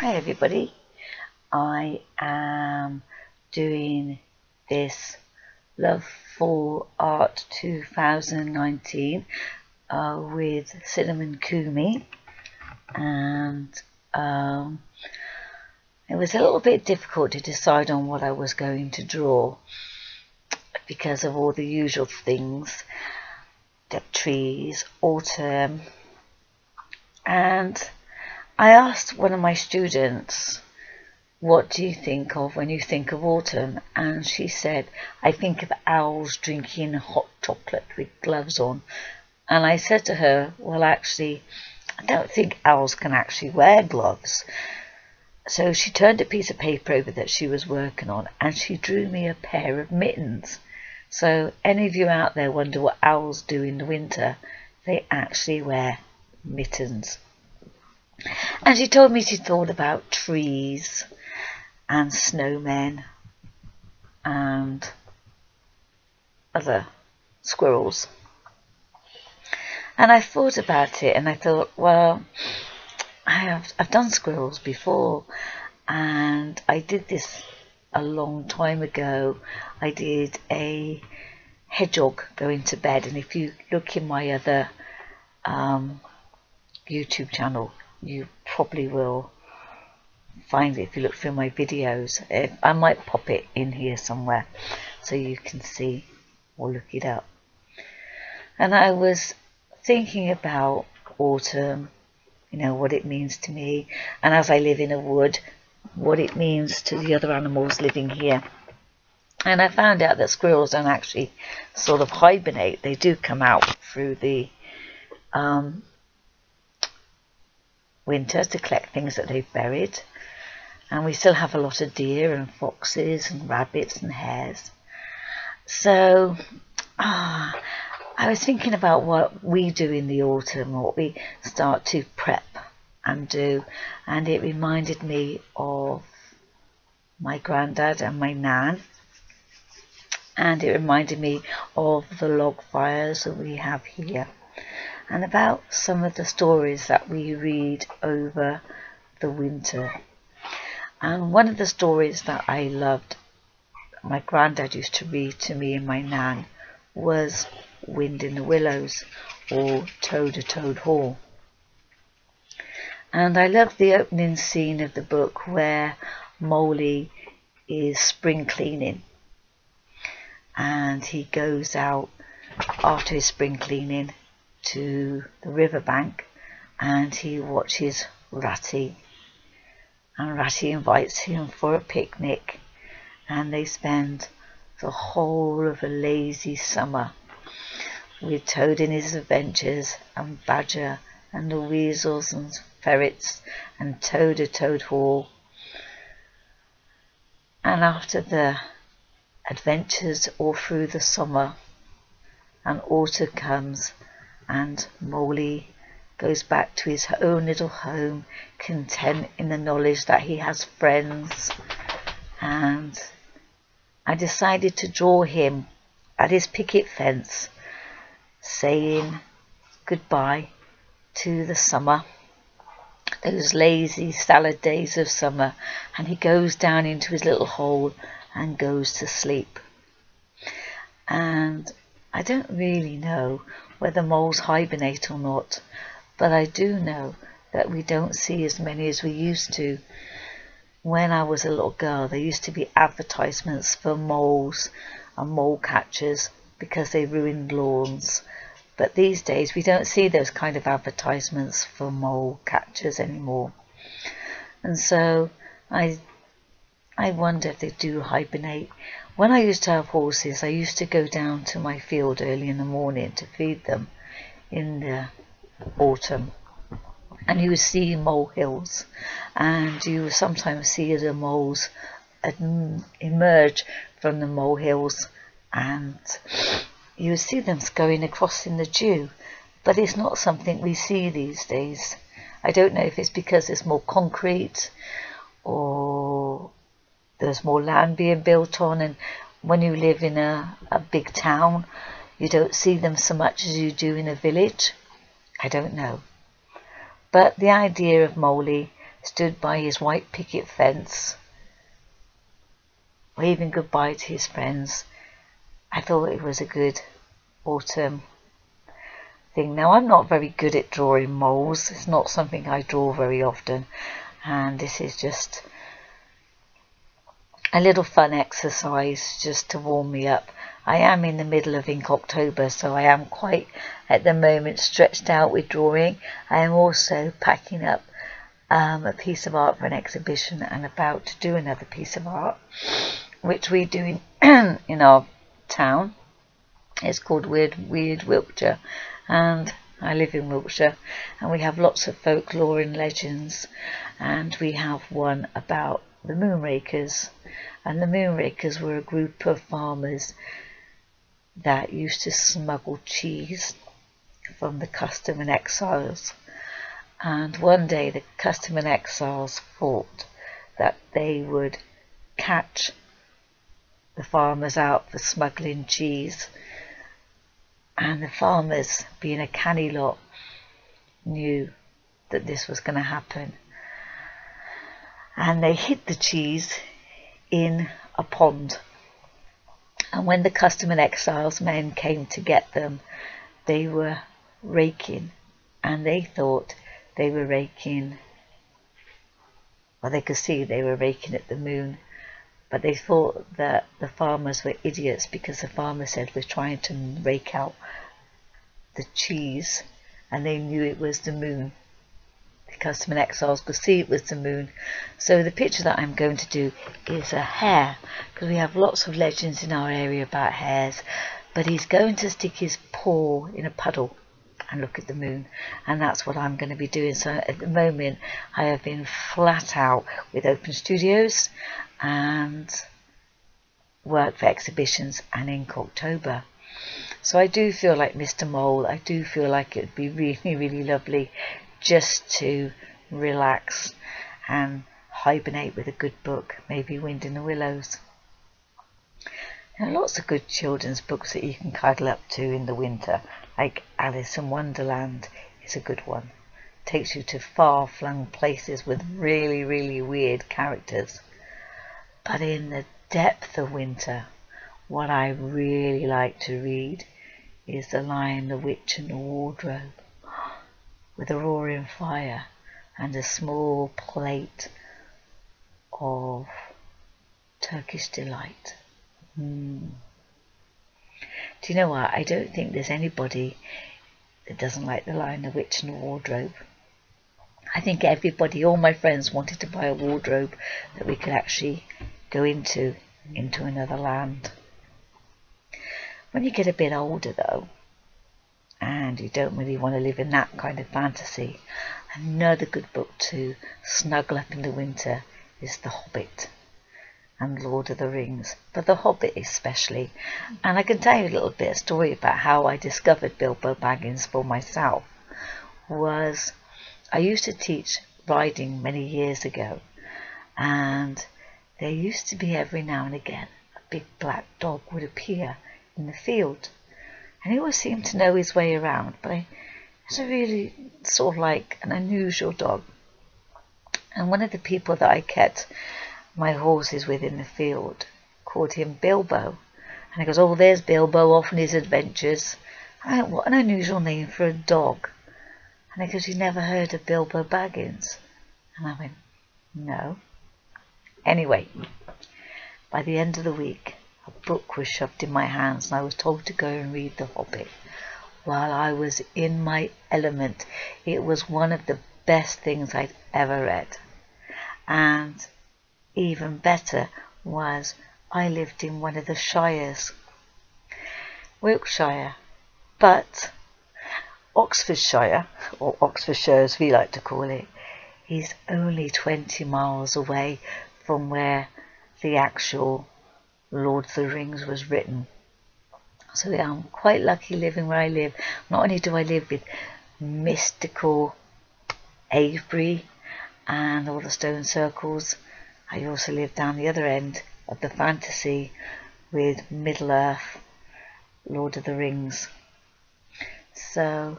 Hi everybody, I am doing this Love Fall Art 2019 uh, with Cinnamon Kumi. And um, it was a little bit difficult to decide on what I was going to draw because of all the usual things, the trees, autumn and I asked one of my students, what do you think of when you think of autumn? And she said, I think of owls drinking hot chocolate with gloves on. And I said to her, well, actually, I don't think owls can actually wear gloves. So she turned a piece of paper over that she was working on and she drew me a pair of mittens. So any of you out there wonder what owls do in the winter, they actually wear mittens. And she told me she thought about trees and snowmen and other squirrels. And I thought about it and I thought, well, I have I've done squirrels before and I did this a long time ago. I did a hedgehog going to bed and if you look in my other um, YouTube channel you probably will find it if you look through my videos. I might pop it in here somewhere so you can see or look it up. And I was thinking about autumn, you know, what it means to me, and as I live in a wood, what it means to the other animals living here. And I found out that squirrels don't actually sort of hibernate, they do come out through the um, winter to collect things that they've buried. And we still have a lot of deer and foxes and rabbits and hares. So ah, I was thinking about what we do in the autumn, what we start to prep and do. And it reminded me of my granddad and my nan. And it reminded me of the log fires that we have here and about some of the stories that we read over the winter. And one of the stories that I loved, my granddad used to read to me and my nan, was Wind in the Willows or Toad a Toad Hall. And I love the opening scene of the book where Moley is spring cleaning and he goes out after his spring cleaning to the riverbank and he watches Ratty. And Ratty invites him for a picnic and they spend the whole of a lazy summer with Toad in his adventures and Badger and the weasels and ferrets and Toad a Toad Hall. And after the adventures all through the summer and autumn comes and Moley goes back to his own little home, content in the knowledge that he has friends. And I decided to draw him at his picket fence, saying goodbye to the summer, those lazy salad days of summer, and he goes down into his little hole and goes to sleep. I don't really know whether moles hibernate or not, but I do know that we don't see as many as we used to. When I was a little girl, there used to be advertisements for moles and mole catchers because they ruined lawns. But these days, we don't see those kind of advertisements for mole catchers anymore. And so I I wonder if they do hibernate. When I used to have horses, I used to go down to my field early in the morning to feed them in the autumn. And you would see mole hills, and you would sometimes see the moles emerge from the mole hills, and you would see them going across in the dew. But it's not something we see these days. I don't know if it's because it's more concrete or there's more land being built on and when you live in a, a big town you don't see them so much as you do in a village I don't know but the idea of Moley stood by his white picket fence, waving goodbye to his friends. I thought it was a good autumn thing. Now, I'm not very good at drawing moles. It's not something I draw very often. And this is just a little fun exercise just to warm me up. I am in the middle of Inktober, so I am quite at the moment stretched out with drawing. I am also packing up um, a piece of art for an exhibition and about to do another piece of art, which we do in, in our town. It's called Weird Weird Wiltshire, and I live in Wiltshire, and we have lots of folklore and legends, and we have one about the Moonrakers, and the Moonrakers were a group of farmers that used to smuggle cheese from the custom and excise. And one day the custom and excise thought that they would catch the farmers out for smuggling cheese. And the farmers, being a canny lot, knew that this was going to happen. And they hid the cheese in a pond. And when the custom and excise men came to get them, they were raking, and they thought they were raking, well, they could see they were raking at the moon, but they thought that the farmers were idiots because the farmer said we're trying to rake out the cheese, and they knew it was the moon custom and excise could see it was the moon. So the picture that I'm going to do is a hare, because we have lots of legends in our area about hares. But he's going to stick his paw in a puddle and look at the moon and that's what I'm going to be doing so at the moment I have been flat out with open studios and work for exhibitions and in Inktober so I do feel like Mr. Mole I do feel like it would be really really lovely just to relax and hibernate with a good book, maybe Wind in the Willows. There are lots of good children's books that you can cuddle up to in the winter, like Alice in Wonderland is a good one. Takes you to far-flung places with really, really weird characters. But in the depth of winter, what I really like to read is The Lion, the Witch and the Wardrobe with a roaring fire and a small plate of Turkish delight. Mm. Do you know what? I don't think there's anybody that doesn't like the Lion, the Witch and the Wardrobe. I think everybody, all my friends wanted to buy a wardrobe that we could actually go into, into another land. When you get a bit older though, and you don't really want to live in that kind of fantasy. Another good book to snuggle up in the winter is The Hobbit and Lord of the Rings, but The Hobbit especially. And I can tell you a little bit of story about how I discovered Bilbo Baggins for myself. Was I used to teach riding many years ago, and there used to be every now and again a big black dog would appear in the field and he always seemed to know his way around, but he was a really sort of like an unusual dog. And one of the people that I kept my horses with in the field called him Bilbo. And he goes, Oh, there's Bilbo off on his adventures. I went, What an unusual name for a dog. And he goes, You never heard of Bilbo Baggins? And I went, No. Anyway, by the end of the week, a book was shoved in my hands and I was told to go and read The Hobbit. While I was in my element, it was one of the best things I'd ever read. And even better was I lived in one of the shires, Wiltshire, but Oxfordshire, or Oxfordshire as we like to call it, is only 20 miles away from where the actual Lord of the Rings was written. So yeah, I'm quite lucky living where I live. Not only do I live with mystical Avebury and all the stone circles, I also live down the other end of the fantasy with Middle Earth, Lord of the Rings. So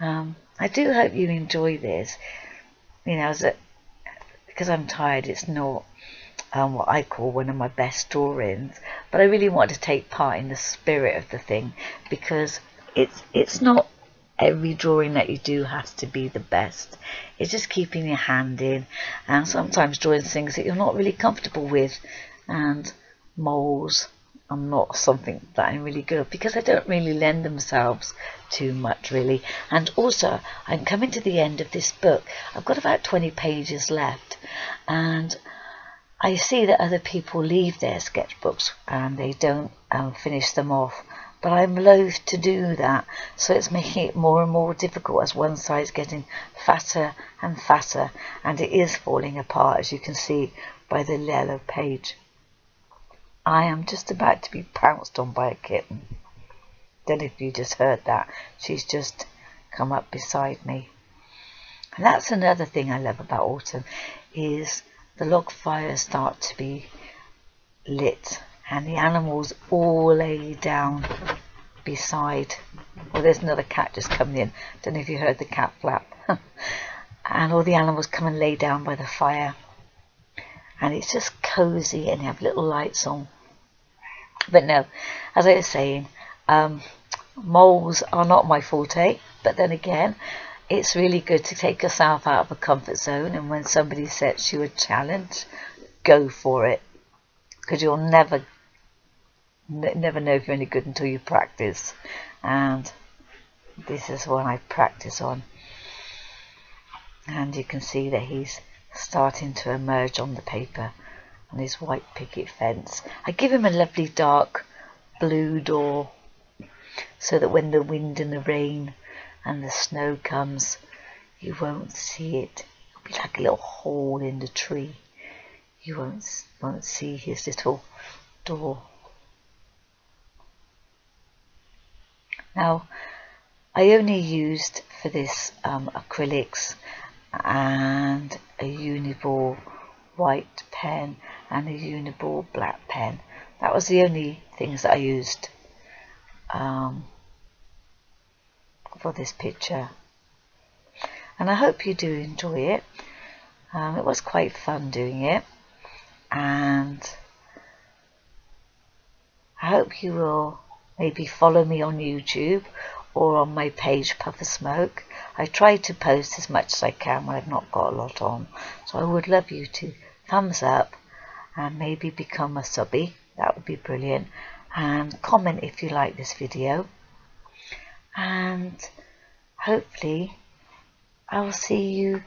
um, I do hope you enjoy this. You know, a because I'm tired it's not um, what I call one of my best drawings but I really want to take part in the spirit of the thing because it's it's not every drawing that you do has to be the best. It's just keeping your hand in and sometimes drawing things that you're not really comfortable with and moles are not something that I'm really good at because they don't really lend themselves too much really. And also I'm coming to the end of this book. I've got about 20 pages left and I see that other people leave their sketchbooks and they don't um, finish them off but I'm loath to do that. So it's making it more and more difficult as one side's getting fatter and fatter and it is falling apart as you can see by the yellow page. I am just about to be pounced on by a kitten. Don't know if you just heard that. She's just come up beside me. And that's another thing I love about autumn is the log fires start to be lit and the animals all lay down beside well there's another cat just coming in. Don't know if you heard the cat flap. And all the animals come and lay down by the fire. And it's just cozy and you have little lights on. But no as I was saying um, moles are not my forte but then again it's really good to take yourself out of a comfort zone and when somebody sets you a challenge go for it. Because you'll never never know if you're any good until you practice. And this is one I practice on. And you can see that he's starting to emerge on the paper on his white picket fence. I give him a lovely dark blue door so that when the wind and the rain and the snow comes, you won't see it. It'll be like a little hole in the tree. You won't, won't see his little door. Now, I only used for this um, acrylics and a Uniball white pen and a Uniball black pen. That was the only things that I used. Um, for this picture. And I hope you do enjoy it. Um, it was quite fun doing it. And I hope you will maybe follow me on YouTube or on my page Puff of Smoke. I try to post as much as I can when I've not got a lot on. So I would love you to thumbs up and maybe become a subby. That would be brilliant. And comment if you like this video and hopefully I'll see you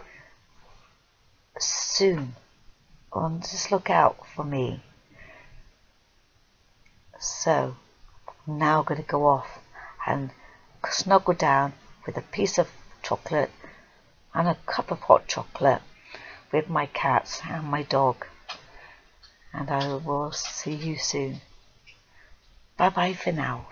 soon. On just look out for me. So now I'm going to go off and snuggle down with a piece of chocolate and a cup of hot chocolate with my cats and my dog. And I will see you soon. Bye bye for now